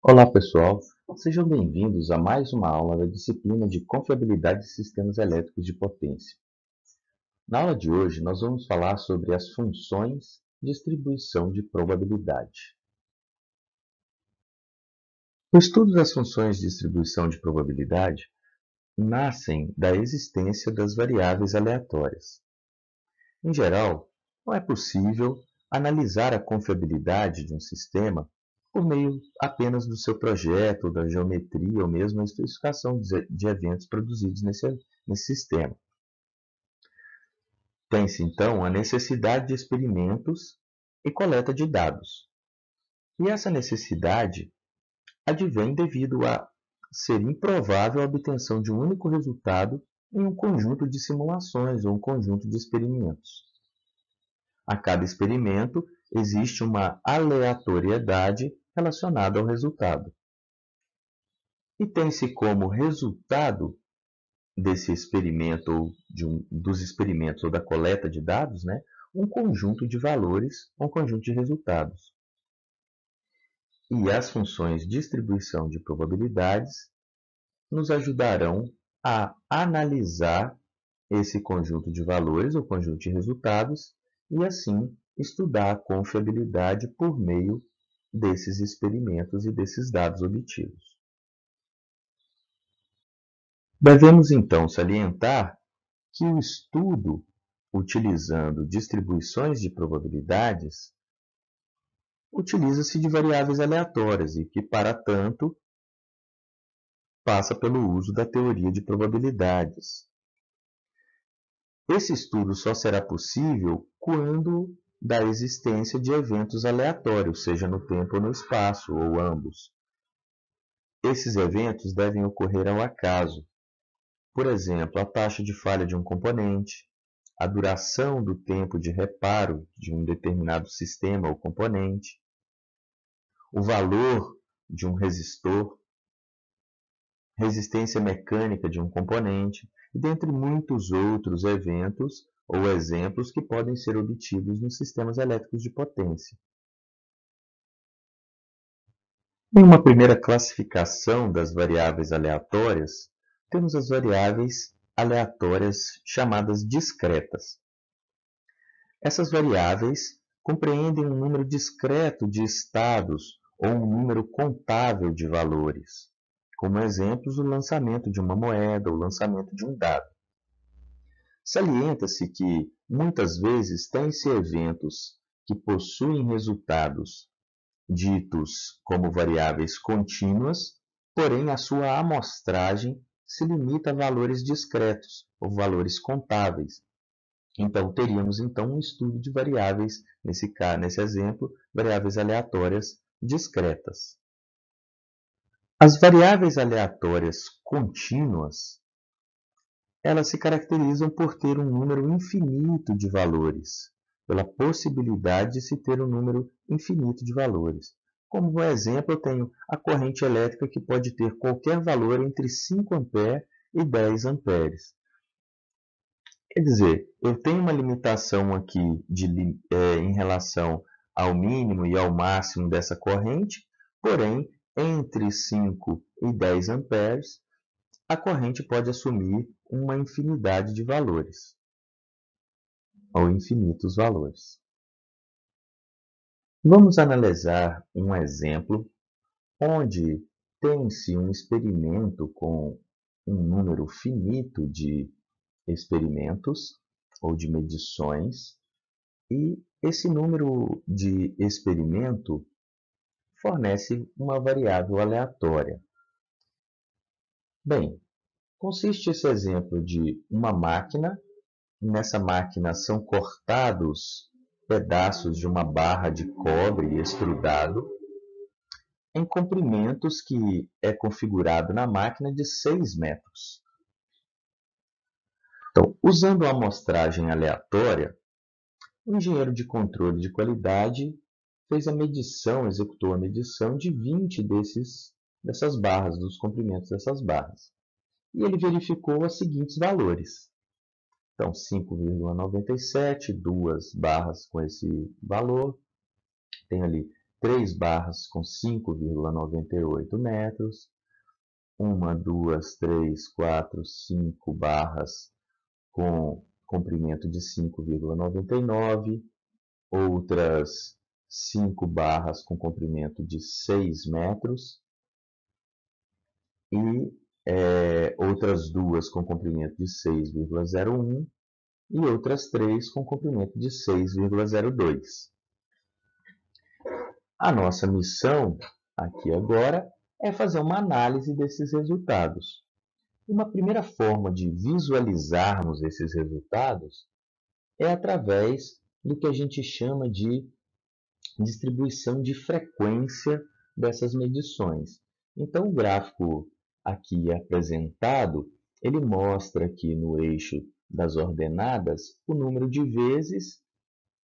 Olá pessoal, sejam bem-vindos a mais uma aula da disciplina de Confiabilidade de Sistemas Elétricos de Potência. Na aula de hoje nós vamos falar sobre as funções de distribuição de probabilidade. O estudo das funções de distribuição de probabilidade nascem da existência das variáveis aleatórias. Em geral, não é possível analisar a confiabilidade de um sistema por meio apenas do seu projeto, da geometria ou mesmo a especificação de eventos produzidos nesse, nesse sistema. Tem-se, então, a necessidade de experimentos e coleta de dados. E essa necessidade advém devido a ser improvável a obtenção de um único resultado em um conjunto de simulações ou um conjunto de experimentos. A cada experimento existe uma aleatoriedade relacionada ao resultado. E tem-se como resultado desse experimento ou de um, dos experimentos ou da coleta de dados, né, um conjunto de valores, um conjunto de resultados. E as funções distribuição de probabilidades nos ajudarão a analisar esse conjunto de valores ou conjunto de resultados e assim estudar a confiabilidade por meio desses experimentos e desses dados obtidos. Devemos então salientar que o estudo utilizando distribuições de probabilidades utiliza-se de variáveis aleatórias e que, para tanto, passa pelo uso da teoria de probabilidades. Esse estudo só será possível quando da existência de eventos aleatórios, seja no tempo ou no espaço, ou ambos. Esses eventos devem ocorrer ao acaso. Por exemplo, a taxa de falha de um componente, a duração do tempo de reparo de um determinado sistema ou componente, o valor de um resistor, resistência mecânica de um componente, e dentre muitos outros eventos ou exemplos que podem ser obtidos nos sistemas elétricos de potência. Em uma primeira classificação das variáveis aleatórias, temos as variáveis aleatórias chamadas discretas. Essas variáveis compreendem um número discreto de estados ou um número contável de valores, como exemplos o lançamento de uma moeda ou o lançamento de um dado. Salienta-se que, muitas vezes, têm-se eventos que possuem resultados ditos como variáveis contínuas, porém a sua amostragem se limita a valores discretos ou valores contáveis. Então, teríamos então um estudo de variáveis, nesse, caso, nesse exemplo, variáveis aleatórias discretas. As variáveis aleatórias contínuas elas se caracterizam por ter um número infinito de valores, pela possibilidade de se ter um número infinito de valores. Como exemplo, eu tenho a corrente elétrica que pode ter qualquer valor entre 5 A e 10 A. Quer dizer, eu tenho uma limitação aqui de, é, em relação ao mínimo e ao máximo dessa corrente, porém, entre 5 e 10 amperes, a corrente pode assumir uma infinidade de valores, ou infinitos valores. Vamos analisar um exemplo onde tem-se um experimento com um número finito de experimentos ou de medições e esse número de experimento fornece uma variável aleatória. Bem, consiste esse exemplo de uma máquina. Nessa máquina são cortados pedaços de uma barra de cobre estrudado em comprimentos que é configurado na máquina de 6 metros. Então, usando a amostragem aleatória, o engenheiro de controle de qualidade fez a medição, executou a medição de 20 desses dessas barras, dos comprimentos dessas barras. E ele verificou os seguintes valores. Então, 5,97, duas barras com esse valor. Tenho ali três barras com 5,98 metros, uma, duas, três, quatro, cinco barras com comprimento de 5,99, outras 5 barras com comprimento de 6 metros e é, outras duas com comprimento de 6,01 e outras três com comprimento de 6,02. A nossa missão aqui agora é fazer uma análise desses resultados. Uma primeira forma de visualizarmos esses resultados é através do que a gente chama de distribuição de frequência dessas medições. Então, o gráfico aqui apresentado, ele mostra aqui no eixo das ordenadas o número de vezes,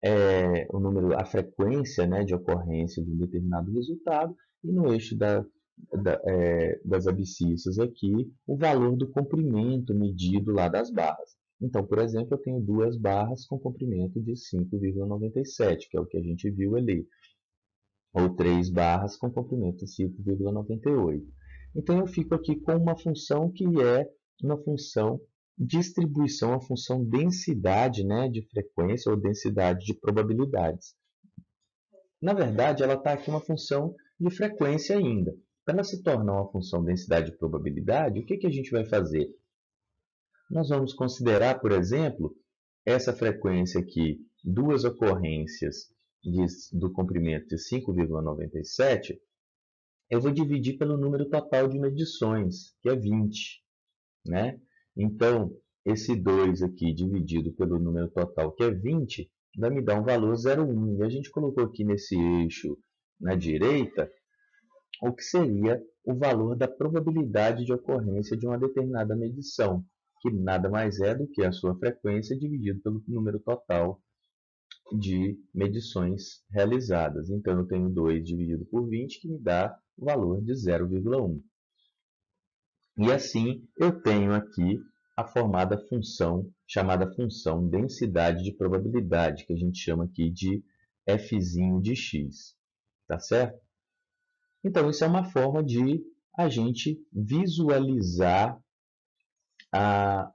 é, o número, a frequência né, de ocorrência de um determinado resultado, e no eixo da, da, é, das abscissas aqui, o valor do comprimento medido lá das barras. Então, por exemplo, eu tenho duas barras com comprimento de 5,97, que é o que a gente viu ali. Ou três barras com comprimento de 5,98. Então, eu fico aqui com uma função que é uma função distribuição, a função densidade né, de frequência ou densidade de probabilidades. Na verdade, ela está aqui uma função de frequência ainda. Para ela se tornar uma função densidade de probabilidade, o que, que a gente vai fazer? Nós vamos considerar, por exemplo, essa frequência aqui, duas ocorrências do comprimento de 5,97, eu vou dividir pelo número total de medições, que é 20. Né? Então, esse 2 aqui dividido pelo número total, que é 20, vai me dar um valor 0,1. E a gente colocou aqui nesse eixo na direita o que seria o valor da probabilidade de ocorrência de uma determinada medição que nada mais é do que a sua frequência dividido pelo número total de medições realizadas. Então, eu tenho 2 dividido por 20, que me dá o valor de 0,1. E assim, eu tenho aqui a formada função, chamada função densidade de probabilidade, que a gente chama aqui de f de x. Tá certo? Então, isso é uma forma de a gente visualizar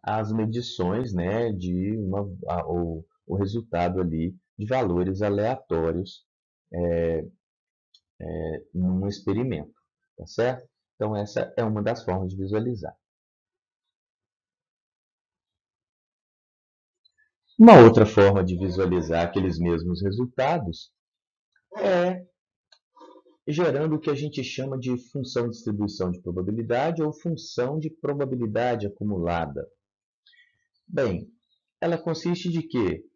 as medições né, de uma, a, o, o resultado ali de valores aleatórios é, é, num experimento, tá certo? Então essa é uma das formas de visualizar. Uma outra forma de visualizar aqueles mesmos resultados é gerando o que a gente chama de função de distribuição de probabilidade ou função de probabilidade acumulada. Bem, ela consiste de que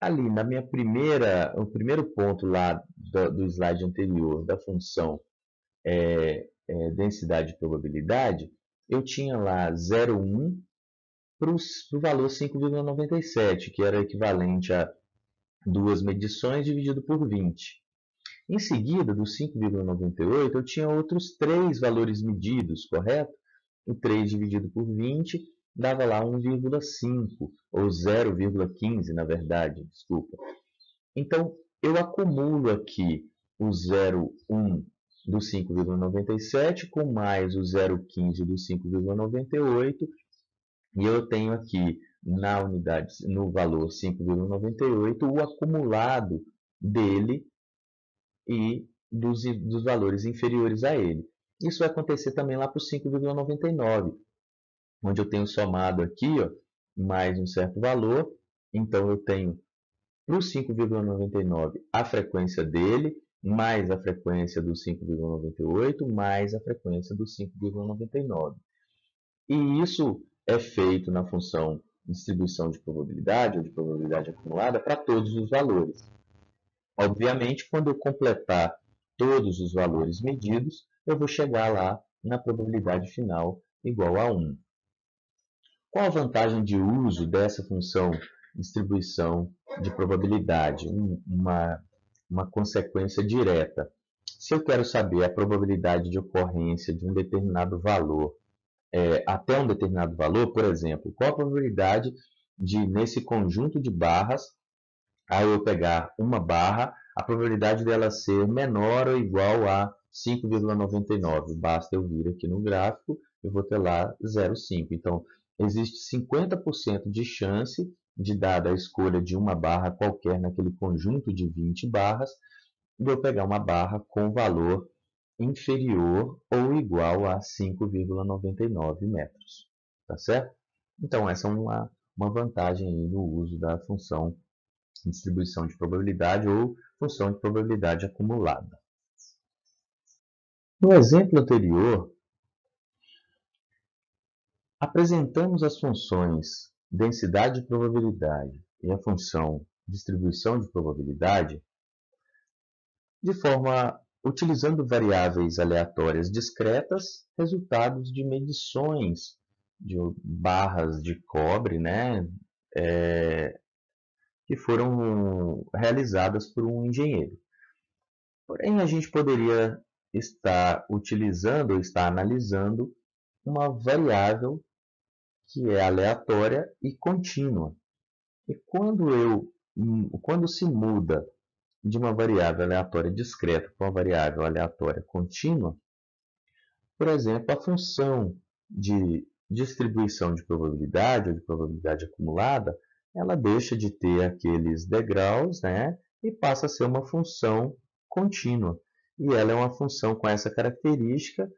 ali na minha primeira, o primeiro ponto lá do, do slide anterior da função é, é, densidade de probabilidade, eu tinha lá 0,1 para o valor 5,97, que era equivalente a duas medições dividido por 20. Em seguida, do 5,98, eu tinha outros três valores medidos, correto? O 3 dividido por 20 dava lá 1,5, ou 0,15 na verdade, desculpa. Então, eu acumulo aqui o 0,1 do 5,97 com mais o 0,15 do 5,98 e eu tenho aqui na unidade, no valor 5,98 o acumulado dele e dos, dos valores inferiores a ele. Isso vai acontecer também lá para o 5,99, onde eu tenho somado aqui ó, mais um certo valor. Então, eu tenho para o 5,99 a frequência dele, mais a frequência do 5,98, mais a frequência do 5,99. E isso é feito na função distribuição de probabilidade ou de probabilidade acumulada para todos os valores. Obviamente, quando eu completar todos os valores medidos, eu vou chegar lá na probabilidade final igual a 1. Qual a vantagem de uso dessa função distribuição de probabilidade? Uma, uma consequência direta. Se eu quero saber a probabilidade de ocorrência de um determinado valor é, até um determinado valor, por exemplo, qual a probabilidade de, nesse conjunto de barras, ao eu pegar uma barra, a probabilidade dela ser menor ou igual a 5,99. Basta eu vir aqui no gráfico, eu vou ter lá 0,5. Então, existe 50% de chance de, dada a escolha de uma barra qualquer naquele conjunto de 20 barras, de eu pegar uma barra com valor inferior ou igual a 5,99 metros. Tá certo? Então, essa é uma, uma vantagem no uso da função distribuição de probabilidade ou função de probabilidade acumulada. No exemplo anterior, apresentamos as funções densidade de probabilidade e a função distribuição de probabilidade de forma utilizando variáveis aleatórias discretas, resultados de medições de barras de cobre, né, é, que foram realizadas por um engenheiro. Porém, a gente poderia estar utilizando ou estar analisando uma variável que é aleatória e contínua. E quando eu quando se muda de uma variável aleatória discreta para uma variável aleatória contínua, por exemplo, a função de distribuição de probabilidade ou de probabilidade acumulada, ela deixa de ter aqueles degraus né, e passa a ser uma função contínua. E ela é uma função com essa característica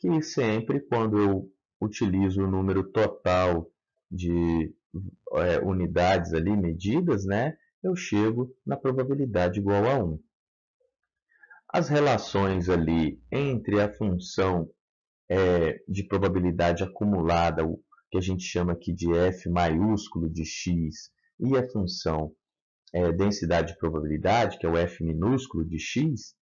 que sempre quando eu utilizo o número total de é, unidades ali medidas, né, eu chego na probabilidade igual a 1. As relações ali entre a função é, de probabilidade acumulada, o que a gente chama aqui de f maiúsculo de x, e a função é, densidade de probabilidade, que é o f minúsculo de x,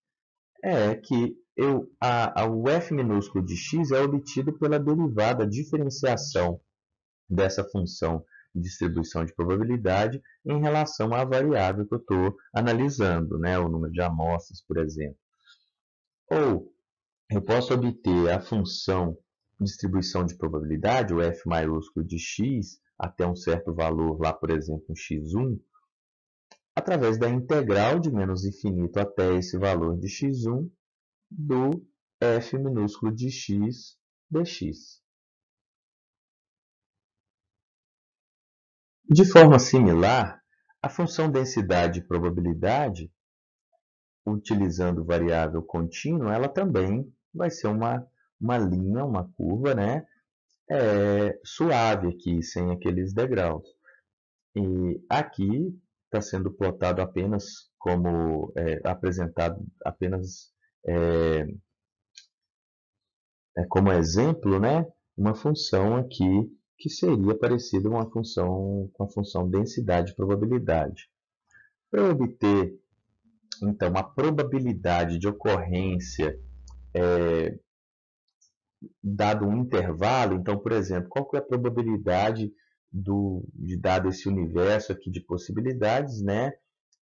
é que eu, a, a, o f minúsculo de x é obtido pela derivada, diferenciação dessa função distribuição de probabilidade em relação à variável que eu estou analisando, né? o número de amostras, por exemplo. Ou eu posso obter a função distribuição de probabilidade, o f maiúsculo de x, até um certo valor, lá por exemplo, x1, através da integral de menos infinito até esse valor de x1 do f minúsculo de x dx. De forma similar, a função densidade e probabilidade, utilizando variável contínua, ela também vai ser uma, uma linha, uma curva né, é, suave aqui, sem aqueles degraus. E aqui está sendo plotado apenas como é, apresentado apenas é, é, como exemplo, né, uma função aqui que seria parecido com a função, com a função densidade probabilidade. Para obter, então, a probabilidade de ocorrência é, dado um intervalo, então, por exemplo, qual é a probabilidade do, de dado esse universo aqui de possibilidades, né,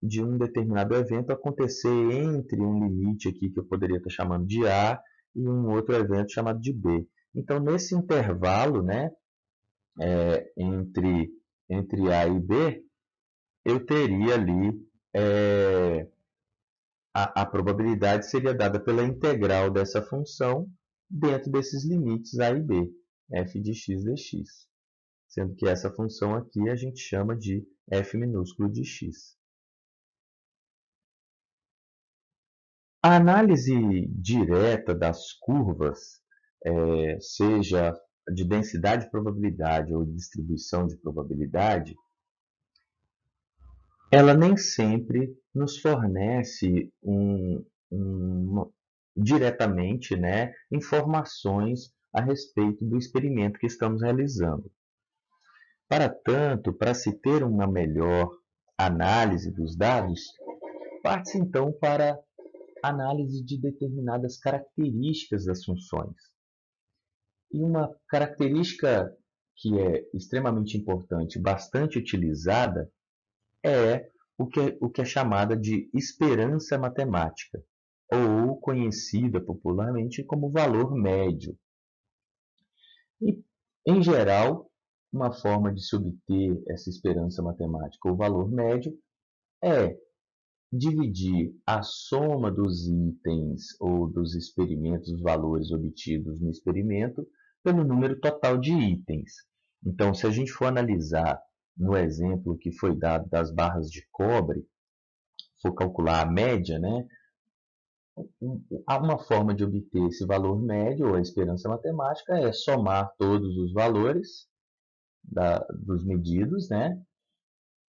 de um determinado evento acontecer entre um limite aqui que eu poderia estar chamando de A e um outro evento chamado de B. Então, nesse intervalo, né, é, entre, entre A e B, eu teria ali é, a, a probabilidade seria dada pela integral dessa função dentro desses limites A e B, f de x dx. Sendo que essa função aqui a gente chama de f minúsculo de x. A análise direta das curvas, é, seja de densidade de probabilidade ou distribuição de probabilidade, ela nem sempre nos fornece um, um, diretamente né, informações a respeito do experimento que estamos realizando. Para tanto, para se ter uma melhor análise dos dados, parte-se então para análise de determinadas características das funções. E uma característica que é extremamente importante, bastante utilizada, é o que é, o que é chamada de esperança matemática, ou conhecida popularmente como valor médio. E, em geral, uma forma de se obter essa esperança matemática, ou valor médio, é dividir a soma dos itens ou dos experimentos, os valores obtidos no experimento, pelo número total de itens. Então, se a gente for analisar no exemplo que foi dado das barras de cobre, for calcular a média, né, uma forma de obter esse valor médio, ou a esperança matemática, é somar todos os valores da, dos medidos, né,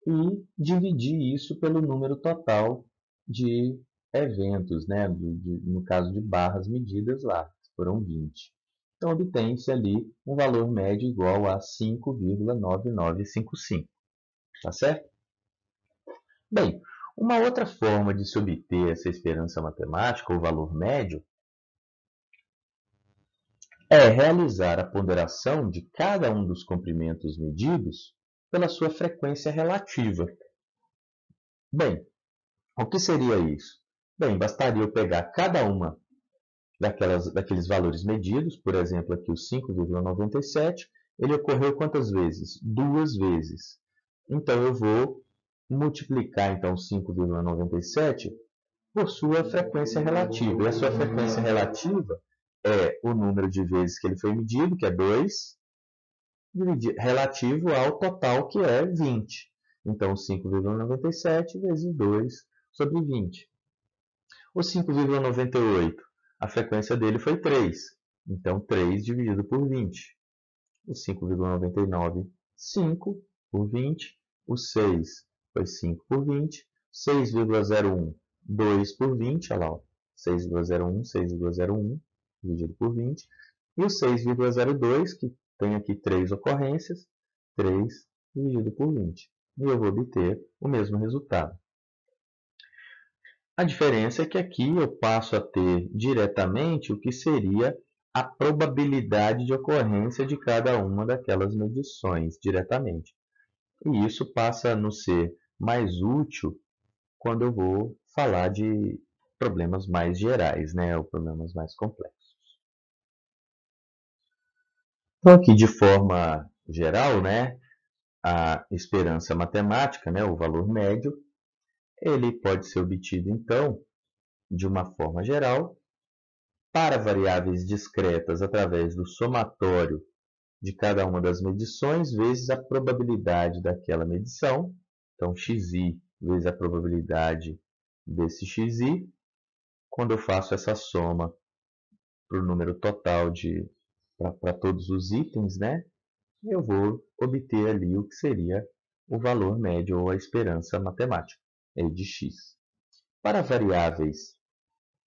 e dividir isso pelo número total de eventos, né? De, no caso de barras medidas lá, foram 20. Então, obtém-se ali um valor médio igual a 5,9955. Tá certo? Bem, uma outra forma de se obter essa esperança matemática, ou valor médio, é realizar a ponderação de cada um dos comprimentos medidos pela sua frequência relativa. Bem, o que seria isso? Bem, bastaria eu pegar cada uma daquelas, daqueles valores medidos, por exemplo, aqui o 5,97, ele ocorreu quantas vezes? Duas vezes. Então, eu vou multiplicar então 5,97 por sua frequência relativa. E a sua frequência relativa é o número de vezes que ele foi medido, que é 2, relativo ao total, que é 20. Então, 5,97 vezes 2 sobre 20. O 5,98, a frequência dele foi 3. Então, 3 dividido por 20. O 5,99, 5 por 20. O 6 foi 5 por 20. 6,01, 2 por 20. Olha lá, 6,01, 6,01 dividido por 20. E o 6,02, que tem aqui três ocorrências, 3 dividido por 20. E eu vou obter o mesmo resultado. A diferença é que aqui eu passo a ter diretamente o que seria a probabilidade de ocorrência de cada uma daquelas medições diretamente. E isso passa a nos ser mais útil quando eu vou falar de problemas mais gerais, né, ou problemas mais complexos. Então, aqui, de forma geral, né, a esperança matemática, né, o valor médio, ele pode ser obtido, então, de uma forma geral, para variáveis discretas através do somatório de cada uma das medições vezes a probabilidade daquela medição. Então, xi vezes a probabilidade desse xi. Quando eu faço essa soma para o número total de para todos os itens, né? Eu vou obter ali o que seria o valor médio ou a esperança matemática, E de x. Para variáveis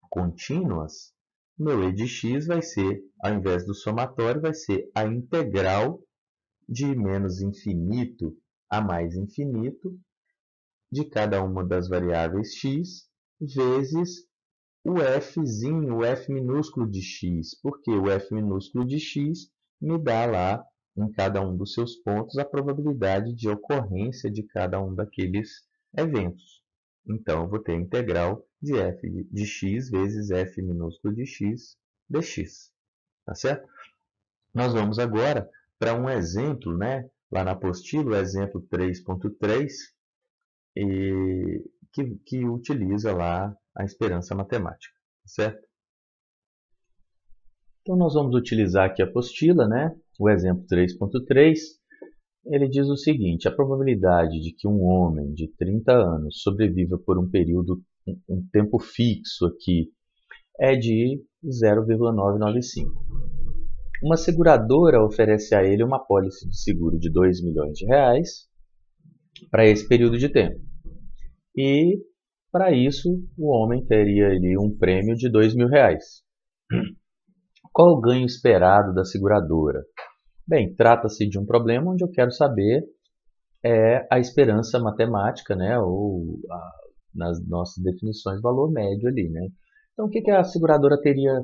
contínuas, meu E de x vai ser, ao invés do somatório, vai ser a integral de menos infinito a mais infinito de cada uma das variáveis x vezes o fzinho, o f minúsculo de x, porque o f minúsculo de x me dá lá, em cada um dos seus pontos, a probabilidade de ocorrência de cada um daqueles eventos. Então, eu vou ter a integral de f de x vezes f minúsculo de x dx. Tá certo? Nós vamos agora para um exemplo, né? lá na apostila, o exemplo 3.3, que, que utiliza lá a esperança matemática, certo? Então nós vamos utilizar aqui a apostila, né? o exemplo 3.3, ele diz o seguinte, a probabilidade de que um homem de 30 anos sobreviva por um período, um tempo fixo aqui, é de 0,995. Uma seguradora oferece a ele uma pólice de seguro de 2 milhões de reais para esse período de tempo. E para isso, o homem teria ali um prêmio de dois mil reais. Qual o ganho esperado da seguradora? Bem, trata-se de um problema onde eu quero saber é a esperança matemática, né, ou a, nas nossas definições, valor médio ali, né. Então, o que, que a seguradora teria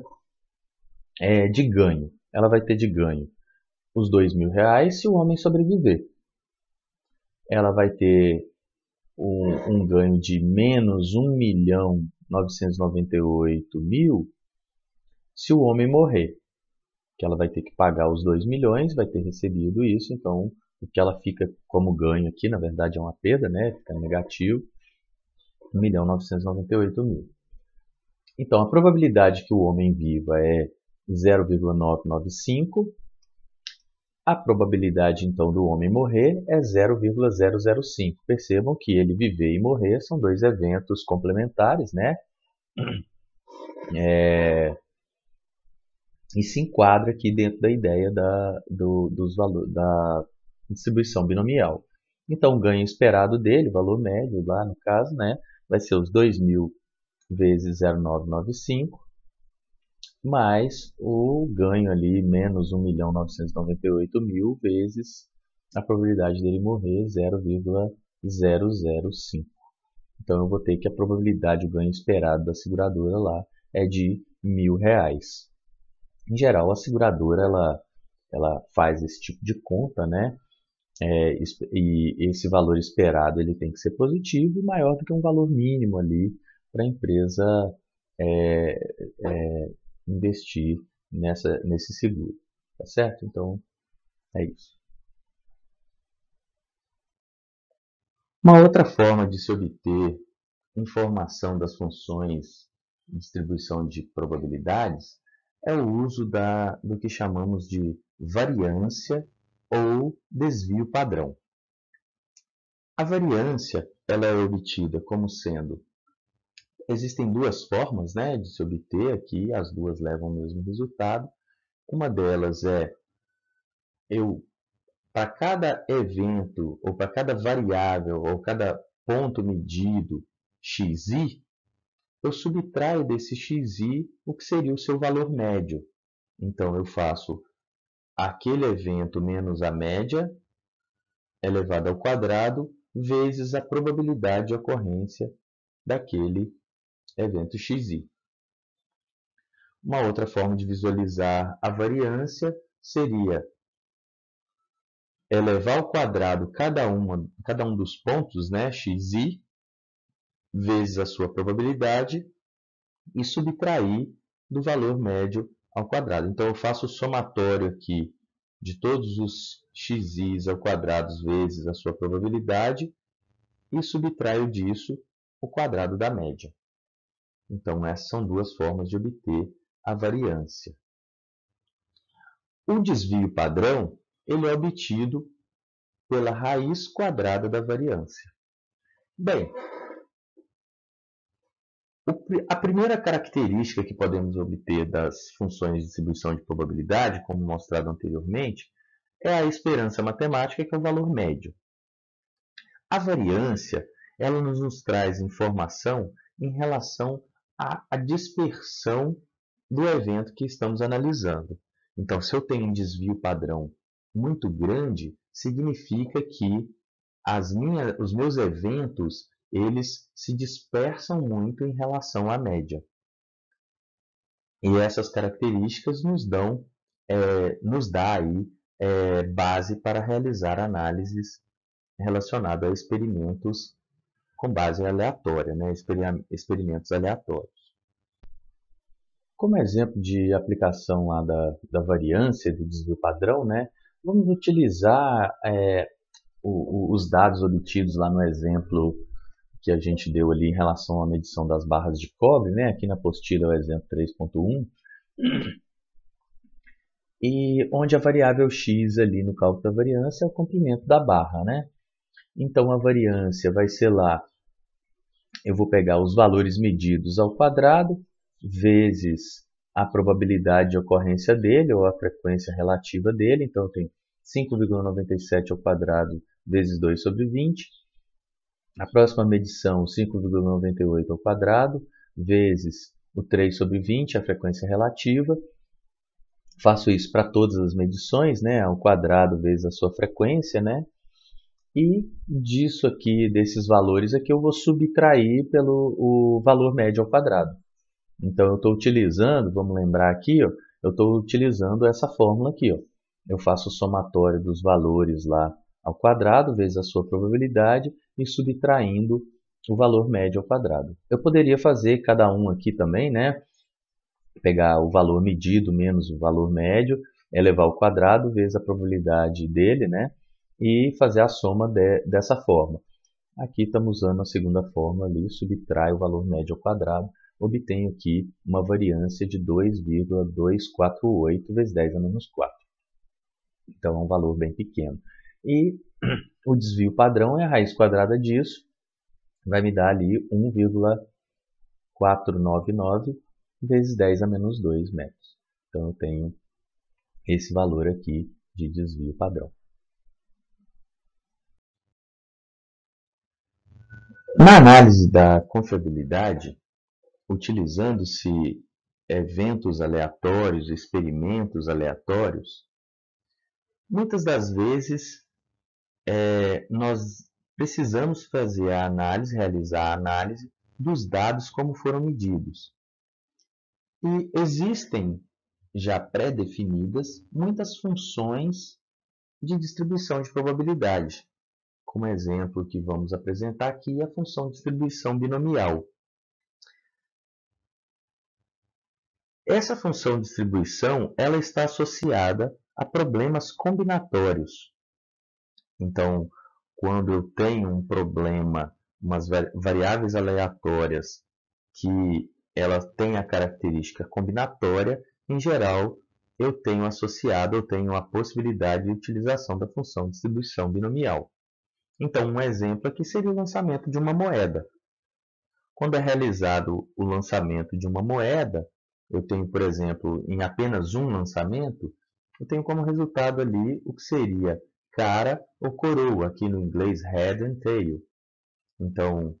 é, de ganho? Ela vai ter de ganho os dois mil reais se o homem sobreviver. Ela vai ter um, um ganho de menos 1 milhão 998 mil se o homem morrer. Que ela vai ter que pagar os 2 milhões, vai ter recebido isso, então o que ela fica como ganho aqui, na verdade, é uma perda, né? fica negativo. 1.998.000. Então, a probabilidade que o homem viva é 0,995. A probabilidade, então, do homem morrer é 0,005. Percebam que ele viver e morrer são dois eventos complementares, né? É... E se enquadra aqui dentro da ideia da, do, dos valor, da distribuição binomial. Então, o ganho esperado dele, valor médio lá no caso, né, vai ser os 2.000 vezes 0,995, mais o ganho ali, menos 1.998.000 vezes a probabilidade dele morrer, 0,005. Então, eu vou ter que a probabilidade, o ganho esperado da seguradora lá é de mil reais. Em geral, a seguradora ela, ela faz esse tipo de conta, né? É, e esse valor esperado ele tem que ser positivo e maior do que um valor mínimo ali para a empresa é, é, investir nessa, nesse seguro. Tá certo? Então, é isso. Uma outra forma de se obter informação das funções de distribuição de probabilidades é o uso da, do que chamamos de variância ou desvio padrão. A variância ela é obtida como sendo Existem duas formas né, de se obter aqui, as duas levam ao mesmo resultado. Uma delas é eu, para cada evento, ou para cada variável, ou cada ponto medido xi, eu subtraio desse xi o que seria o seu valor médio. Então, eu faço aquele evento menos a média elevado ao quadrado vezes a probabilidade de ocorrência daquele evento xi. Uma outra forma de visualizar a variância seria elevar ao quadrado cada, uma, cada um dos pontos, né, xi, vezes a sua probabilidade, e subtrair do valor médio ao quadrado. Então, eu faço o somatório aqui de todos os xis ao quadrado vezes a sua probabilidade e subtraio disso o quadrado da média. Então, essas são duas formas de obter a variância. O desvio padrão ele é obtido pela raiz quadrada da variância. Bem, a primeira característica que podemos obter das funções de distribuição de probabilidade, como mostrado anteriormente, é a esperança matemática, que é o valor médio. A variância ela nos traz informação em relação a, a dispersão do evento que estamos analisando. Então, se eu tenho um desvio padrão muito grande, significa que as minhas, os meus eventos eles se dispersam muito em relação à média. E essas características nos dão, é, nos dá aí é, base para realizar análises relacionadas a experimentos com base aleatória, né? experimentos aleatórios. Como exemplo de aplicação lá da, da variância do desvio padrão, né? vamos utilizar é, o, o, os dados obtidos lá no exemplo que a gente deu ali em relação à medição das barras de cobre, né? aqui na apostila o exemplo 3.1, e onde a variável x ali no cálculo da variância é o comprimento da barra. Né? Então a variância vai ser lá eu vou pegar os valores medidos ao quadrado vezes a probabilidade de ocorrência dele ou a frequência relativa dele. Então, eu tenho 5,97 ao quadrado vezes 2 sobre 20. A próxima medição, 5,98 ao quadrado vezes o 3 sobre 20, a frequência relativa. Faço isso para todas as medições, né? ao quadrado vezes a sua frequência, né? E disso aqui, desses valores aqui, eu vou subtrair pelo o valor médio ao quadrado. Então, eu estou utilizando, vamos lembrar aqui, ó, eu estou utilizando essa fórmula aqui. Ó. Eu faço o somatório dos valores lá ao quadrado, vezes a sua probabilidade, e subtraindo o valor médio ao quadrado. Eu poderia fazer cada um aqui também, né? Pegar o valor medido menos o valor médio, elevar ao quadrado vezes a probabilidade dele, né? E fazer a soma de, dessa forma. Aqui estamos usando a segunda fórmula ali, subtrai o valor médio ao quadrado, obtenho aqui uma variância de 2,248 vezes 10 a menos 4. Então é um valor bem pequeno. E o desvio padrão é a raiz quadrada disso, vai me dar ali 1,499 vezes 10 a menos 2 metros. Então eu tenho esse valor aqui de desvio padrão. Na análise da confiabilidade, utilizando-se eventos aleatórios, experimentos aleatórios, muitas das vezes é, nós precisamos fazer a análise, realizar a análise dos dados como foram medidos. E existem já pré-definidas muitas funções de distribuição de probabilidade. Como exemplo que vamos apresentar aqui, a função de distribuição binomial. Essa função de distribuição ela está associada a problemas combinatórios. Então, quando eu tenho um problema, umas variáveis aleatórias que ela tem a característica combinatória, em geral, eu tenho associado, eu tenho a possibilidade de utilização da função de distribuição binomial. Então, um exemplo aqui seria o lançamento de uma moeda. Quando é realizado o lançamento de uma moeda, eu tenho, por exemplo, em apenas um lançamento, eu tenho como resultado ali o que seria cara ou coroa, aqui no inglês head and tail. Então,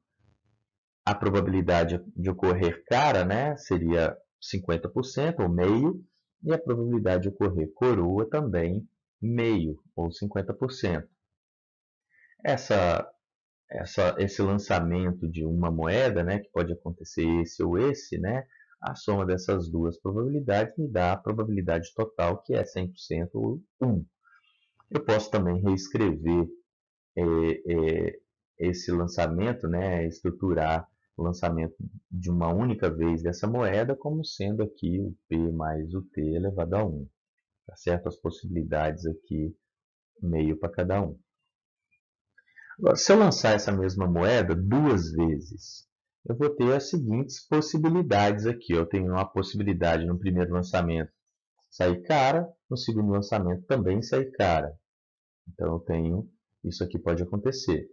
a probabilidade de ocorrer cara né, seria 50% ou meio, e a probabilidade de ocorrer coroa também meio ou 50% essa, essa, esse lançamento de uma moeda, né, que pode acontecer esse ou esse, né, a soma dessas duas probabilidades me dá a probabilidade total, que é 100% ou 1. Eu posso também reescrever é, é, esse lançamento, né, estruturar o lançamento de uma única vez dessa moeda como sendo aqui o P mais o T elevado a 1. Tá certo? As possibilidades aqui, meio para cada um. Se eu lançar essa mesma moeda duas vezes, eu vou ter as seguintes possibilidades aqui. Eu tenho uma possibilidade no primeiro lançamento sair cara, no segundo lançamento também sair cara. Então eu tenho, isso aqui pode acontecer.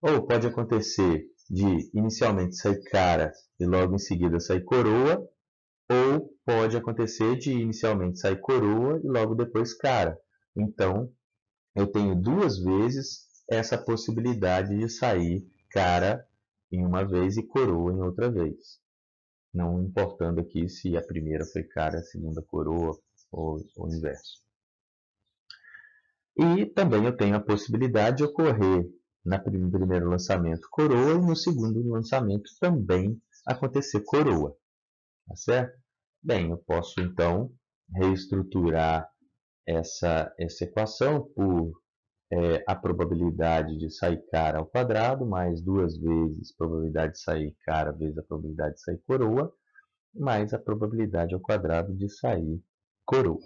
Ou pode acontecer de inicialmente sair cara e logo em seguida sair coroa, ou pode acontecer de inicialmente sair coroa e logo depois cara. Então eu tenho duas vezes essa possibilidade de sair cara em uma vez e coroa em outra vez. Não importando aqui se a primeira foi cara, a segunda coroa ou o inverso. E também eu tenho a possibilidade de ocorrer no primeiro lançamento coroa e no segundo lançamento também acontecer coroa. Tá certo? Bem, eu posso então reestruturar essa, essa equação por é, a probabilidade de sair cara ao quadrado, mais duas vezes probabilidade de sair cara vezes a probabilidade de sair coroa, mais a probabilidade ao quadrado de sair coroa.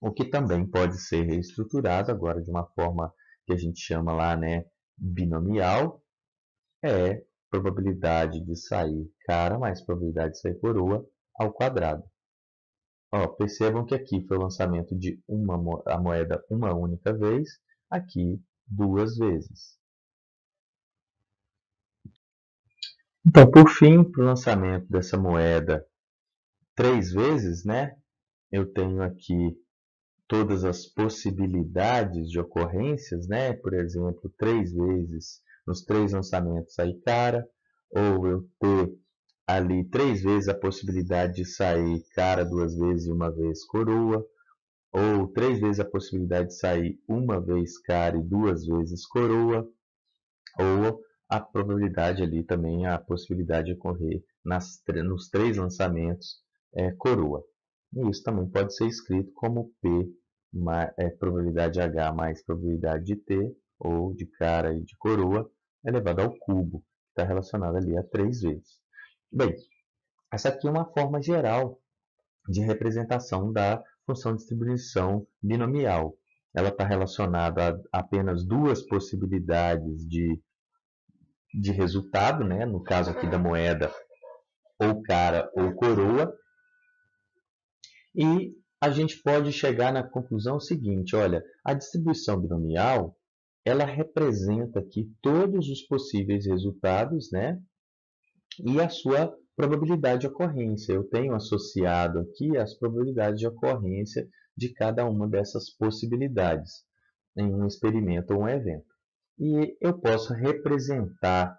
O que também pode ser reestruturado agora de uma forma que a gente chama lá, né, binomial, é probabilidade de sair cara mais probabilidade de sair coroa ao quadrado. Ó, percebam que aqui foi o lançamento de uma, a moeda uma única vez aqui duas vezes. Então, por fim, para o lançamento dessa moeda três vezes, né, eu tenho aqui todas as possibilidades de ocorrências, né, por exemplo, três vezes nos três lançamentos sair cara, ou eu ter ali três vezes a possibilidade de sair cara duas vezes e uma vez coroa, ou três vezes a possibilidade de sair uma vez cara e duas vezes coroa, ou a probabilidade ali também, a possibilidade de ocorrer nas, nos três lançamentos é, coroa. E isso também pode ser escrito como P, é, probabilidade H mais probabilidade de T, ou de cara e de coroa, elevado ao cubo, que está relacionado ali a três vezes. Bem, essa aqui é uma forma geral de representação da função de distribuição binomial. Ela está relacionada a apenas duas possibilidades de de resultado, né? no caso aqui da moeda, ou cara ou coroa, e a gente pode chegar na conclusão seguinte, olha, a distribuição binomial, ela representa aqui todos os possíveis resultados, né? E a sua probabilidade de ocorrência. Eu tenho associado aqui as probabilidades de ocorrência de cada uma dessas possibilidades em um experimento ou um evento. E eu posso representar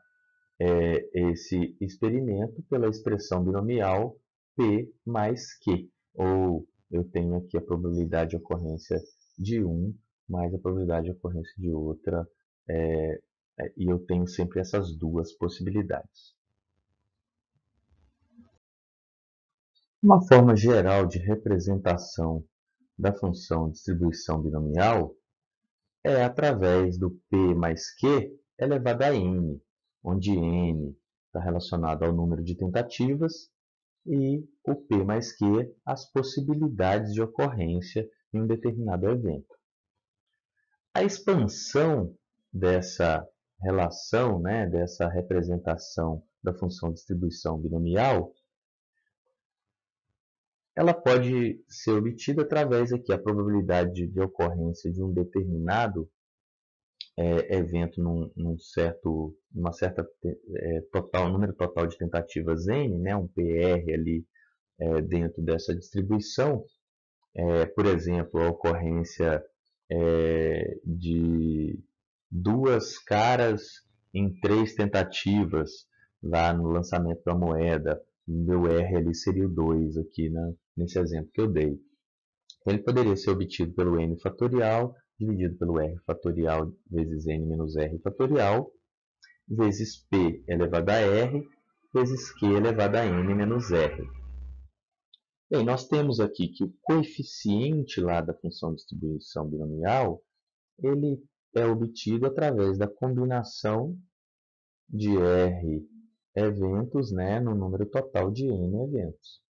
é, esse experimento pela expressão binomial P mais Q, ou eu tenho aqui a probabilidade de ocorrência de um mais a probabilidade de ocorrência de outra, é, é, e eu tenho sempre essas duas possibilidades. Uma forma geral de representação da função distribuição binomial é através do p mais q elevado a n, onde n está relacionado ao número de tentativas e o P mais Q as possibilidades de ocorrência em um determinado evento. A expansão dessa relação, né, dessa representação da função distribuição binomial, ela pode ser obtida através aqui a probabilidade de ocorrência de um determinado é, evento num, num, certo, uma certa é, total, número total de tentativas n, né, um PR ali é, dentro dessa distribuição, é, por exemplo, a ocorrência é, de duas caras em três tentativas lá no lançamento da moeda, meu R ali seria o 2 aqui nesse exemplo que eu dei. Ele poderia ser obtido pelo n fatorial dividido pelo r fatorial vezes n menos r fatorial, vezes p elevado a r, vezes q elevado a n menos r. Bem, nós temos aqui que o coeficiente lá da função de distribuição binomial, ele é obtido através da combinação de r eventos né, no número total de n eventos.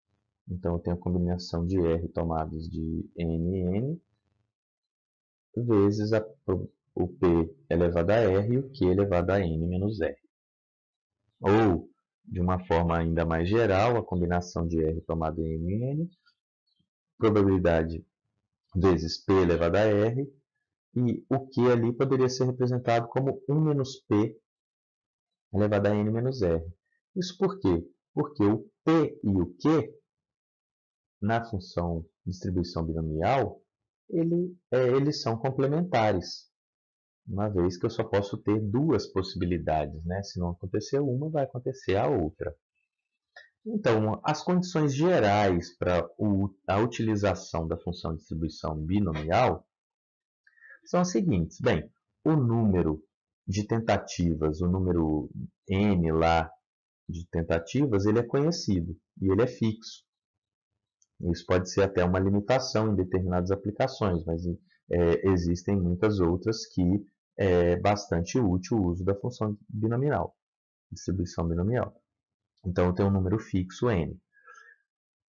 Então, eu tenho a combinação de r tomados de n n vezes a, o P elevado a R e o Q elevado a N menos R. Ou, de uma forma ainda mais geral, a combinação de R tomado em N N, probabilidade vezes P elevado a R, e o Q ali poderia ser representado como 1 menos P elevado a N menos R. Isso por quê? Porque o P e o Q, na função distribuição binomial, ele, é, eles são complementares, uma vez que eu só posso ter duas possibilidades. Né? Se não acontecer uma, vai acontecer a outra. Então, as condições gerais para a utilização da função distribuição binomial são as seguintes. Bem, o número de tentativas, o número n lá de tentativas, ele é conhecido e ele é fixo. Isso pode ser até uma limitação em determinadas aplicações, mas é, existem muitas outras que é bastante útil o uso da função binomial, distribuição binomial. Então, eu tenho um número fixo n.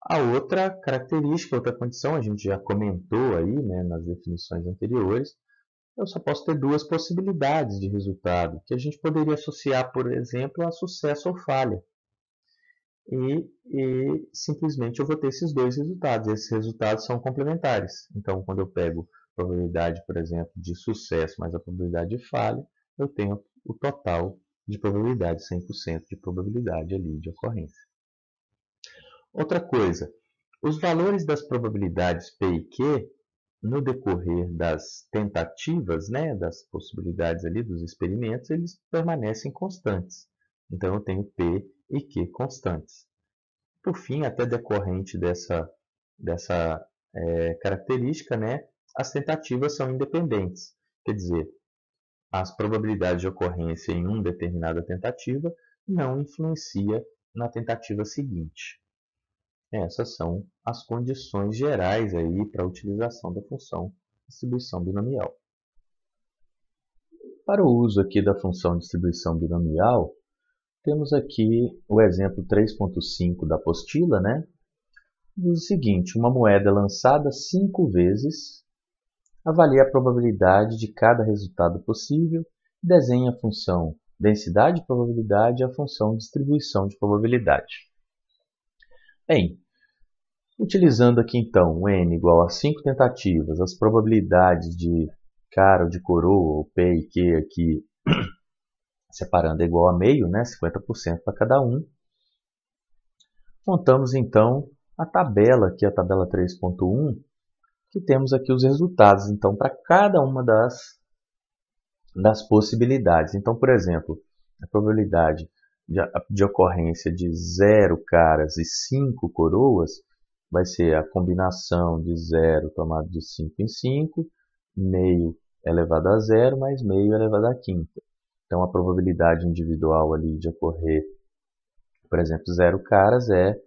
A outra característica, outra condição, a gente já comentou aí né, nas definições anteriores, eu só posso ter duas possibilidades de resultado, que a gente poderia associar, por exemplo, a sucesso ou falha e, e simplesmente eu vou ter esses dois resultados. Esses resultados são complementares. Então, quando eu pego a probabilidade, por exemplo, de sucesso mais a probabilidade de falha, eu tenho o total de probabilidade, 100% de probabilidade ali de ocorrência. Outra coisa, os valores das probabilidades P e Q, no decorrer das tentativas, né, das possibilidades ali dos experimentos, eles permanecem constantes. Então, eu tenho P e Q constantes. Por fim, até decorrente dessa, dessa é, característica, né, as tentativas são independentes. Quer dizer, as probabilidades de ocorrência em uma determinada tentativa não influencia na tentativa seguinte. Essas são as condições gerais aí para a utilização da função distribuição binomial. Para o uso aqui da função distribuição binomial, temos aqui o exemplo 3.5 da apostila, né? Diz o seguinte, uma moeda lançada cinco vezes, avalie a probabilidade de cada resultado possível, desenhe a função densidade de probabilidade e a função distribuição de probabilidade. Bem, utilizando aqui então n igual a 5 tentativas, as probabilidades de cara ou de coroa, ou P e Q aqui separando é igual a meio, né, 50% para cada um. Montamos então a tabela, aqui a tabela 3.1, que temos aqui os resultados, então, para cada uma das, das possibilidades. Então, por exemplo, a probabilidade de, de ocorrência de 0 caras e 5 coroas vai ser a combinação de 0 tomado de 5 em 5, meio elevado a zero mais meio elevado a quinta. Então, a probabilidade individual ali de ocorrer, por exemplo, 0 caras é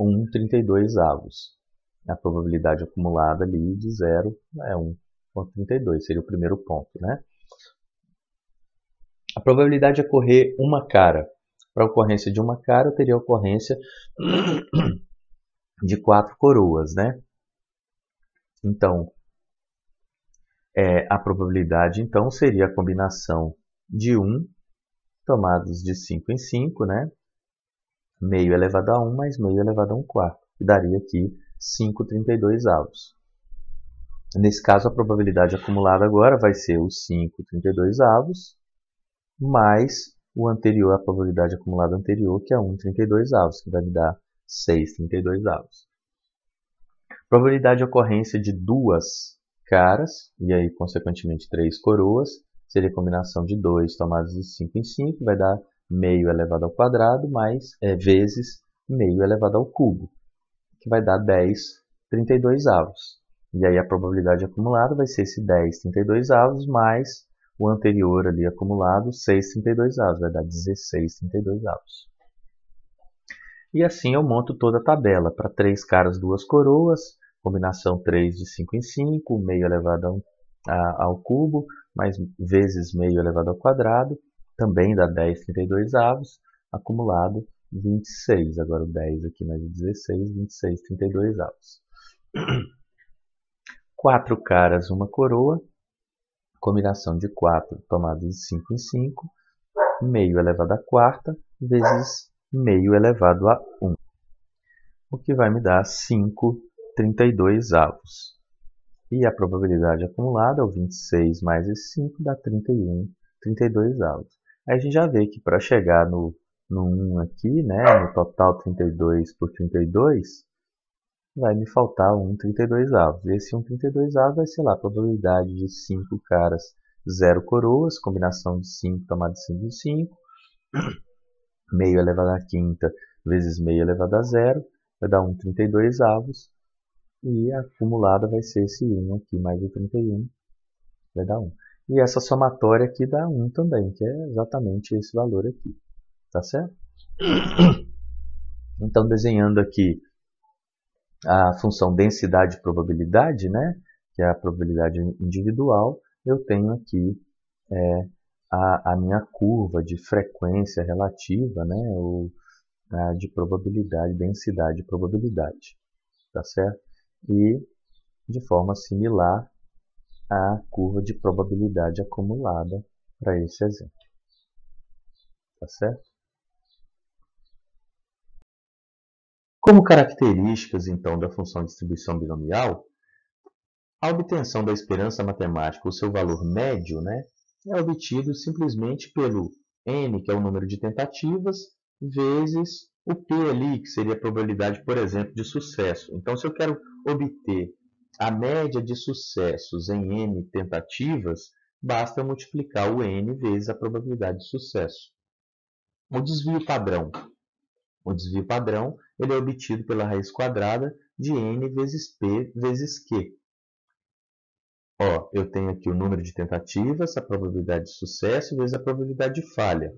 1,32 avos. A probabilidade acumulada ali de zero é 1,32, seria o primeiro ponto. Né? Probabilidade de ocorrer uma cara. Para a ocorrência de uma cara, eu teria a ocorrência de quatro coroas. Né? Então, é, a probabilidade então seria a combinação de 1 tomados de 5 em 5, né? meio elevado a 1 mais meio elevado a 1 quarto, que daria aqui 5,32 avos. Nesse caso, a probabilidade acumulada agora vai ser o 5,32 avos, mais o anterior, a probabilidade acumulada anterior, que é 1,32 avos, que vai me dar 6,32 avos. Probabilidade de ocorrência de duas caras, e aí, consequentemente, três coroas, seria a combinação de 2 tomadas de 5 em 5, vai dar meio elevado ao quadrado mais é, vezes meio elevado ao cubo, que vai dar 10 32 avos. E aí a probabilidade acumulada vai ser esse 10 32 avos mais o anterior ali acumulado, 6 32 avos, vai dar 16 32 avos. E assim eu monto toda a tabela para 3 caras, 2 coroas, combinação 3 de 5 em 5, meio elevado ao, a, ao cubo, mais vezes meio elevado ao quadrado, também dá 10 32 avos, acumulado 26. Agora o 10 aqui mais o 16, 26 32 avos. Quatro caras, uma coroa, combinação de 4 tomadas de 5 em 5, meio elevado a quarta, vezes meio elevado a 1. O que vai me dar 5 32 avos. E a probabilidade acumulada, o 26 mais esse 5, dá 31, 32 avos. Aí a gente já vê que para chegar no, no 1 aqui, né, no total 32 por 32, vai me faltar 1 32 avos. Esse 1 32 avos vai ser lá a probabilidade de 5 caras 0 coroas, combinação de 5 tomada de 5 de 5, meio elevado a quinta vezes meio elevado a zero, vai dar 1 32 avos, e a acumulada vai ser esse 1 aqui mais o 31, vai dar 1. E essa somatória aqui dá 1 também, que é exatamente esse valor aqui. Tá certo? Então, desenhando aqui a função densidade-probabilidade, né, que é a probabilidade individual, eu tenho aqui é, a, a, minha curva de frequência relativa, né, ou a, de probabilidade, densidade e probabilidade. Tá certo? E, de forma similar, a curva de probabilidade acumulada para esse exemplo. Tá certo? Como características, então, da função de distribuição binomial, a obtenção da esperança matemática, o seu valor médio, né, é obtido simplesmente pelo n, que é o número de tentativas, vezes o p ali, que seria a probabilidade, por exemplo, de sucesso. Então, se eu quero obter a média de sucessos em n tentativas, basta multiplicar o n vezes a probabilidade de sucesso. O desvio padrão. O desvio padrão ele é obtido pela raiz quadrada de n vezes p vezes q. Ó, eu tenho aqui o número de tentativas, a probabilidade de sucesso vezes a probabilidade de falha.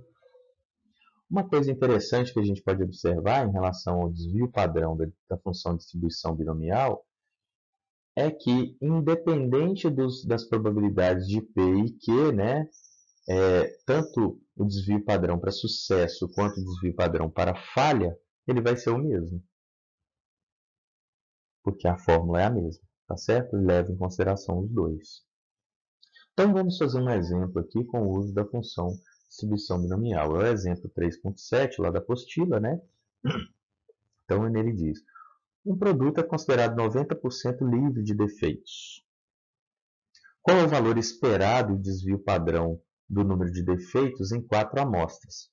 Uma coisa interessante que a gente pode observar em relação ao desvio padrão da, função distribuição binomial é que, independente dos, das probabilidades de P e Q, né, é, tanto o desvio padrão para sucesso quanto o desvio padrão para falha, ele vai ser o mesmo. Porque a fórmula é a mesma, tá certo? Leva em consideração os dois. Então vamos fazer um exemplo aqui com o uso da função distribuição binomial. É o exemplo 3.7 lá da apostila, né? Então ele diz: um produto é considerado 90% livre de defeitos. Qual é o valor esperado de desvio padrão do número de defeitos em quatro amostras?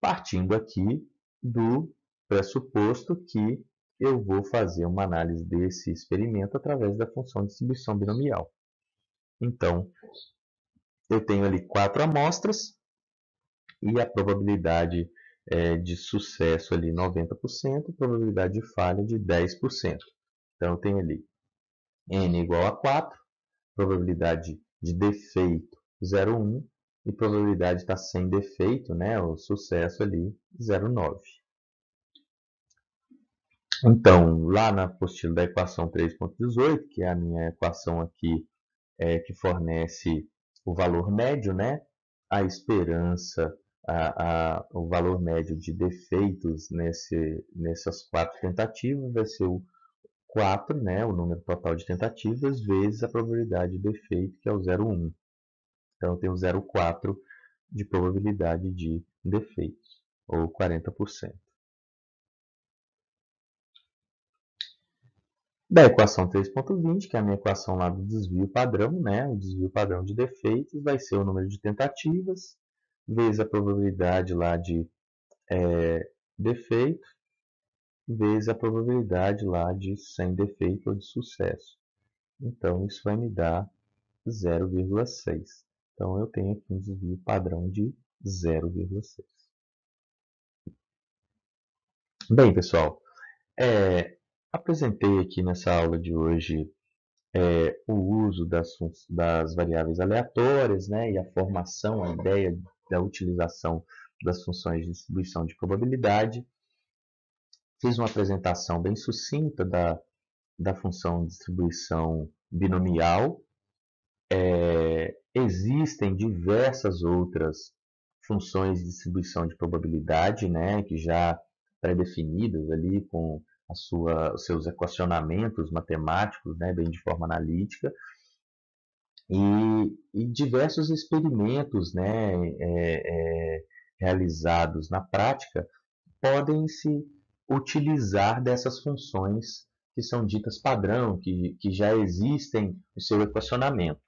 Partindo aqui do pressuposto que eu vou fazer uma análise desse experimento através da função de distribuição binomial. Então, eu tenho ali quatro amostras e a probabilidade é, de sucesso ali 90%, probabilidade de falha de 10%. Então, eu tenho ali n igual a 4, probabilidade de defeito 0,1 e probabilidade de estar sem defeito, né, o sucesso ali 0,9. Então, lá na apostila da equação 3.18, que é a minha equação aqui é, que fornece o valor médio, né, a esperança, a, a, o valor médio de defeitos nesse, nessas quatro tentativas vai ser o 4, né, o número total de tentativas, vezes a probabilidade de defeito, que é o 0,1. Então, eu tenho 0,4 de probabilidade de defeitos, ou 40%. Da equação 3.20, que é a minha equação lá do desvio padrão, né? o desvio padrão de defeitos vai ser o número de tentativas, vezes a probabilidade lá de é, defeito, vezes a probabilidade lá de sem defeito ou de sucesso. Então, isso vai me dar 0,6. Então, eu tenho aqui um desvio padrão de 0,6. Bem, pessoal, é, apresentei aqui nessa aula de hoje é, o uso das, das, variáveis aleatórias né, e a formação, a ideia da utilização das funções de distribuição de probabilidade. Fiz uma apresentação bem sucinta da, da função distribuição binomial. É, Existem diversas outras funções de distribuição de probabilidade, né, que já pré-definidas ali com a sua, os seus equacionamentos matemáticos, né, bem de forma analítica, e, e diversos experimentos né, é, é, realizados na prática podem se utilizar dessas funções que são ditas padrão, que, que já existem no seu equacionamento.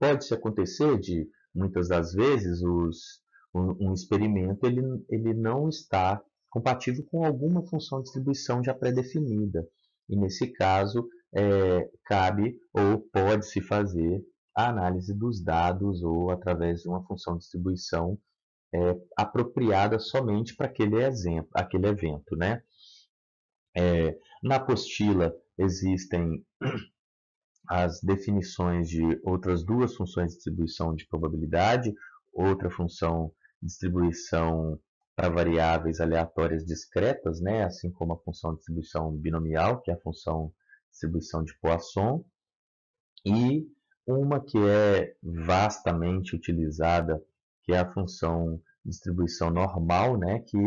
Pode-se acontecer de, muitas das vezes, os, um, um, experimento ele, ele não está compatível com alguma função de distribuição já pré-definida. E, nesse caso, é, cabe ou pode-se fazer a análise dos dados ou através de uma função de distribuição é, apropriada somente para aquele, exemplo, aquele evento. Né? É, na apostila existem as definições de outras duas funções de distribuição de probabilidade, outra função distribuição para variáveis aleatórias discretas, né? assim como a função de distribuição binomial, que é a função distribuição de Poisson, e uma que é vastamente utilizada, que é a função distribuição normal, né? que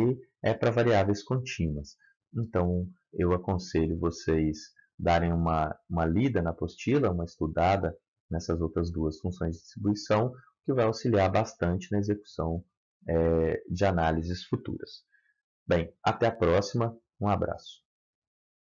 é para variáveis contínuas. Então, eu aconselho vocês darem uma, uma lida na apostila, uma estudada nessas outras duas funções de distribuição, que vai auxiliar bastante na execução é, de análises futuras. Bem, até a próxima. Um abraço.